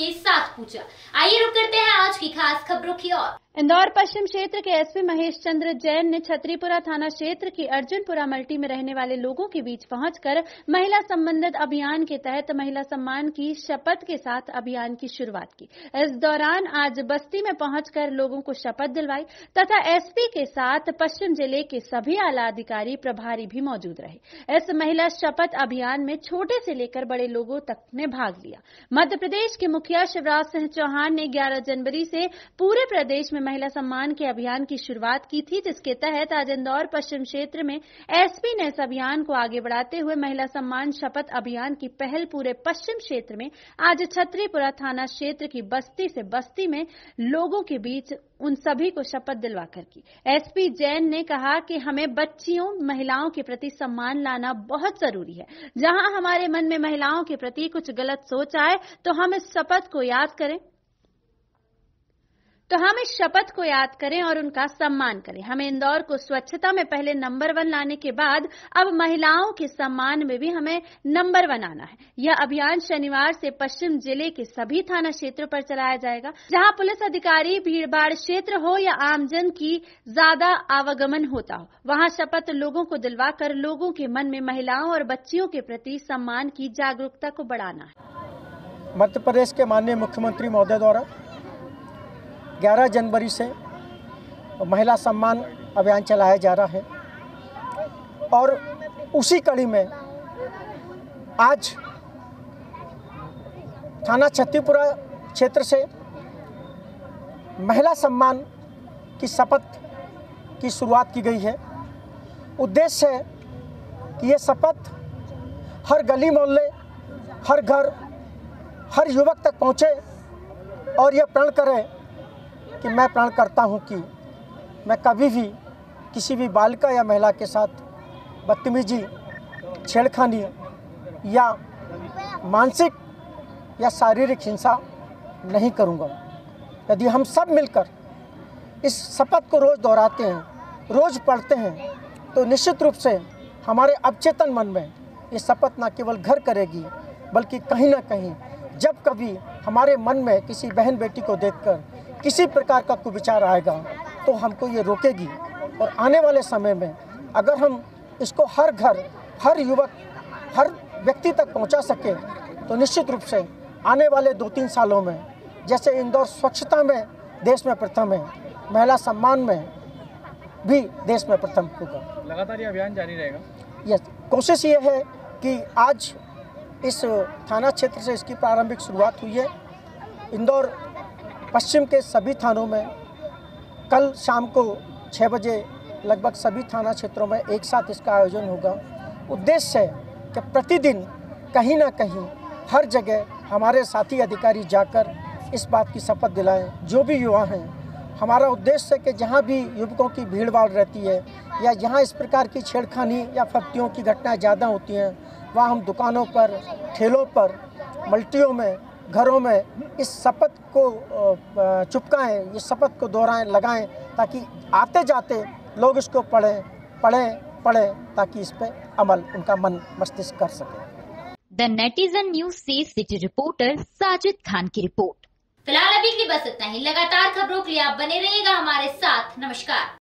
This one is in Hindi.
के साथ पूछा। आइए रुक करते हैं आज की खास खबरों की ओर। इंदौर पश्चिम क्षेत्र के एसपी महेश चंद्र जैन ने छतरीपुरा थाना क्षेत्र की अर्जुनपुरा मल्टी में रहने वाले लोगों के बीच पहुंचकर महिला संबंधित अभियान के तहत महिला सम्मान की शपथ के साथ अभियान की शुरुआत की। इस दौरान आज बस्ती में पहुंचकर लोगों को शपथ दिलवाई तथा एसपी के साथ पश्चिम ज़िले के सभी आला अधिकारी प्रभारी भी मौजूद रहे। इस महिला शपथ अभियान में छोटे से लेकर बड़े लोगों तक ने भाग लिया। मध्य प्रदेश के मुखिया शिवराज सिंह चौहान ने ग्यारह जनवरी से पूरे प्रदेश में महिला सम्मान के अभियान की शुरुआत की थी, जिसके तहत आज इंदौर, पश्चिम क्षेत्र में एसपी ने इस अभियान को आगे बढ़ाते हुए महिला सम्मान शपथ अभियान की पहल पूरे पश्चिम क्षेत्र में, आज छतरीपुरा थाना क्षेत्र की बस्ती से बस्ती में लोगों के बीच उन सभी को शपथ दिलवाकर की। एसपी जैन ने कहा कि हमें बच्चियों, महिलाओं के प्रति सम्मान लाना बहुत ज़रूरी है। जहाँ हमारे मन में महिलाओं के प्रति कुछ गलत सोच आए तो हम इस शपथ को याद करें। तो हम इस शपथ को याद करें और उनका सम्मान करें। हमें इंदौर को स्वच्छता में पहले नंबर वन लाने के बाद अब महिलाओं के सम्मान में भी हमें नंबर वन आना है। यह अभियान शनिवार से पश्चिम ज़िले के सभी थाना क्षेत्रों पर चलाया जाएगा, जहाँ पुलिस अधिकारी, भीड़भाड़ क्षेत्र हो या आमजन की ज़्यादा आवागमन होता हो। वहाँ शपथ लोगों को दिलवाकर लोगों के मन में महिलाओं और बच्चियों के प्रति सम्मान की जागरूकता को बढ़ाना है। मध्य प्रदेश के माननीय मुख्यमंत्री महोदय द्वारा 11 जनवरी से महिला सम्मान अभियान चलाया जा रहा है। और उसी कड़ी में आज थाना छत्तीपुरा क्षेत्र से महिला सम्मान की शपथ की शुरुआत की गई है। उद्देश्य है कि ये शपथ हर गली मोहल्ले, हर घर, हर युवक तक पहुँचे और ये प्रण करे। कि मैं प्रण करता हूँ कि मैं कभी भी किसी भी बालिका या महिला के साथ बदतमीजी, छेड़खानी या मानसिक या शारीरिक हिंसा नहीं करूँगा। यदि हम सब मिलकर इस शपथ को रोज़ दोहराते हैं, रोज़ पढ़ते हैं तो निश्चित रूप से हमारे अवचेतन मन में ये शपथ न केवल घर करेगी, बल्कि कहीं ना कहीं जब कभी हमारे मन में किसी बहन बेटी को देखकर किसी प्रकार का कुविचार आएगा तो हमको ये रोकेगी। और आने वाले समय में अगर हम इसको हर घर हर युवक हर व्यक्ति तक पहुँचा सके तो निश्चित रूप से आने वाले दो तीन सालों में जैसे इंदौर स्वच्छता में देश में प्रथम है महिला सम्मान में भी देश में प्रथम होगा। लगातार ये अभियान जारी रहेगा? यस कोशिश ये है कि आज इस थाना क्षेत्र से इसकी प्रारंभिक शुरुआत हुई है। इंदौर पश्चिम के सभी थानों में कल शाम को छः बजे लगभग सभी थाना क्षेत्रों में एक साथ इसका आयोजन होगा। उद्देश्य है कि प्रतिदिन कहीं ना कहीं हर जगह हमारे साथी अधिकारी जाकर इस बात की शपथ दिलाएँ। जो भी युवा हैं, हमारा उद्देश्य है कि जहाँ भी युवकों की भीड़ भाड़ रहती है या जहाँ इस प्रकार की छेड़खानी या फप्तियों की घटनाएँ ज़्यादा होती हैं, वहाँ हम दुकानों पर, ठेलों पर, मल्टियों में घरों में इस शपथ को चुपकाएँ इस शपथ को दोहराएँ लगाएँ ताकि आते जाते लोग इसको पढ़ें पढ़ें पढ़ें ताकि इस पर अमल उनका मन मस्तिष्क कर सके। द नेटिजन न्यूज़ से सिटी रिपोर्टर साजिद खान की रिपोर्ट फ़िलहाल अभी के लिए बस इतना ही। लगातार खबरों के लिए आप बने रहिएगा हमारे साथ। नमस्कार।